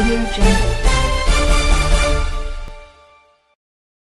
Audio Jungle.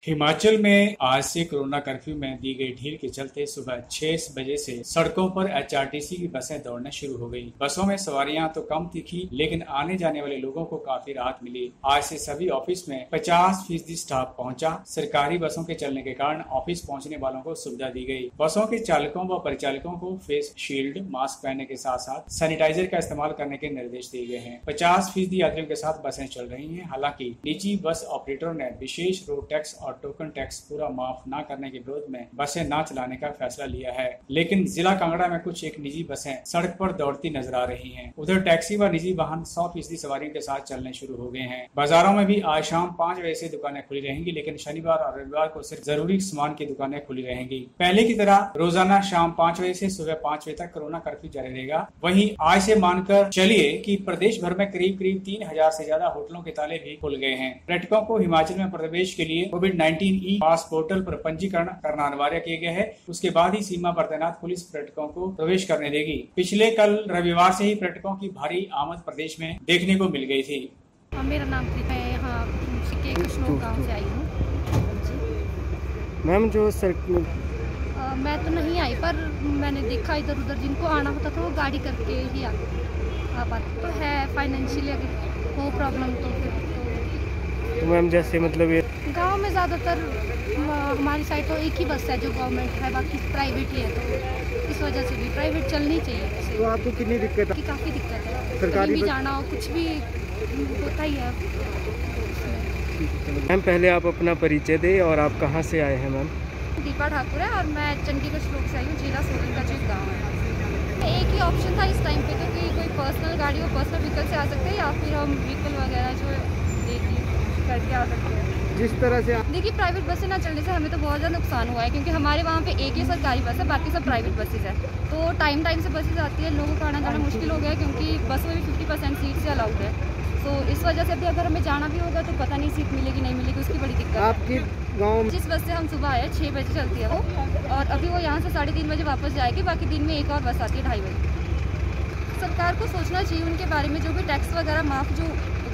Himachal में आज से कोरोना कर्फ्यू में दी गई ढील के चलते सुबह छह बजे से सड़कों पर एचआरटीसी की बसें दौड़ना शुरू हो गई। बसों में सवारियाँ तो कम दिखी लेकिन आने जाने वाले लोगों को काफ़ी राहत मिली। आज से सभी ऑफ़िस में 50 फ़ीसदी स्टाफ पहुँचा। सरकारी बसों के चलने के कारण ऑफ़िस पहुँचने वालों को सुविधा दी गई बसों के चालकों व परिचालकों को फेस शील्ड, मास्क पहनने के साथ साथ सैनिटाइजर का इस्तेमाल करने के निर्देश दिए गए हैं। पचास फ़ीसदी यात्रियों के साथ बसें चल रही है। हालाँकि निजी बस ऑपरेटरों ने विशेष रोड टैक्स और टोकन टैक्स पूरा माफ़ न करने के विरोध में बसें न चलाने का फैसला लिया है। लेकिन जिला कांगड़ा में कुछ एक निजी बसें सड़क पर दौड़ती नज़र आ रही हैं। उधर टैक्सी व निजी वाहन सौ फ़ीसदी सवारियों के साथ चलने शुरू हो गए हैं। बाजारों में भी आज शाम पाँच बजे से दुकानें खुली रहेंगी, लेकिन शनिवार और रविवार को सिर्फ़ ज़रूरी सामान की दुकानें खुली रहेंगी। पहले की तरह रोज़ाना शाम पाँच बजे से सुबह पाँच बजे तक कोरोना कर्फ्यू जारी रहेगा। वही आज से मानकर चलिए की प्रदेश भर में करीब करीब तीन हज़ार से ज़्यादा होटलों के ताले भी खुल गए हैं। पर्यटकों को हिमाचल में प्रवेश के लिए covid nineteen E pass portal पर पंजीकरण करना अनिवार्य किया गया है। उसके बाद ही सीमा पर तैनात पुलिस पर्यटकों को प्रवेश करने देगी। पिछले कल रविवार से ही पर्यटकों की भारी आमद प्रदेश में देखने को मिल गई थी। हाँ, मेरा नाम यहाँ गाँव से आई हूँ। मैम जो सर मैं तो नहीं आई पर मैंने देखा इधर उधर जिनको आना होता था वो गाड़ी करके ही आ आ पाते। तो है फाइनेंशियली अगर हो प्रॉब्लम तो फिर तो मैम जैसे मतलब ये गाँव में ज़्यादातर हमारी साइड तो एक ही बस है जो गवर्नमेंट है बाकी प्राइवेट ही है तो इस वजह से भी प्राइवेट चलनी चाहिए तो आपको कितनी दिक्कत कि काफ़ी दिक्कत है। सरकारी भी जाना हो कुछ भी होता ही है। मैम पहले आप अपना परिचय दें और आप कहाँ से आए हैं मैम? दीपा ठाकुर है और मैं चंडीगढ़ श्लोक से आई हूँ जिला सोलन का जो एक गाँव है। एक ही ऑप्शन था इस टाइम पे तो कि कोई पर्सनल गाड़ी हो पर्सनल व्हीकल से आ सकते हैं या फिर हम व्हीकल वगैरह जो देखिए करके आ सकते हैं। जिस तरह से देखिए प्राइवेट बसें ना चलने से हमें तो बहुत ज़्यादा नुकसान हुआ है क्योंकि हमारे वहाँ पे एक ही सरकारी बस है बाकी सब प्राइवेट बसेज है। तो टाइम टाइम से बसेज आती है लोगों को आना जाना मुश्किल हो गया है क्योंकि बस में भी फिफ्टी परसेंट सीट से अलाउड है। तो इस वजह से अभी अगर हमें जाना भी होगा तो पता नहीं सीट मिलेगी नहीं मिलेगी उसकी बड़ी दिक्कत है। आपके गाँव जिस बस से हम सुबह आए छः बजे चलती है वो और अभी वो यहाँ से साढ़े तीन बजे वापस जाएगी बाकी दिन में एक और बस आती है ढाई बजे। सरकार को सोचना चाहिए उनके बारे में जो भी टैक्स वगैरह माफ़ जो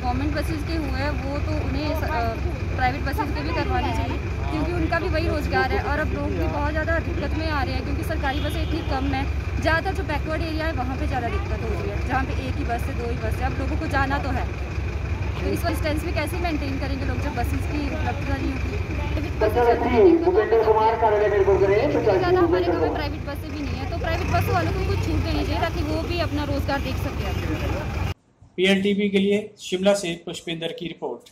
गवर्नमेंट बसेज के हुए हैं वो तो उन्हें प्राइवेट बसेज के भी करवाने चाहिए क्योंकि उनका भी वही रोज़गार है और अब लोग भी बहुत ज़्यादा दिक्कत में आ रहे हैं क्योंकि सरकारी बसें इतनी कम है ज़्यादातर जो बैकवर्ड एरिया है वहाँ पर ज़्यादा दिक्कत हो रही है जहाँ पर एक ही बस है दो ही बस है अब लोगों को जाना तो है। तो इस डिस्टेंस भी कैसे मेंटेन करेंगे लोग जब बसेज की उपलब्धता नहीं होगी ज़्यादा हमारे गाँव में प्राइवेट बसें भी नहीं है तो प्राइवेट बस वालों को कुछ छूट देनी चाहिए ताकि वो भी अपना रोज़गार देख सके। पीएलटीवी के लिए शिमला से पुष्पेंद्र की रिपोर्ट.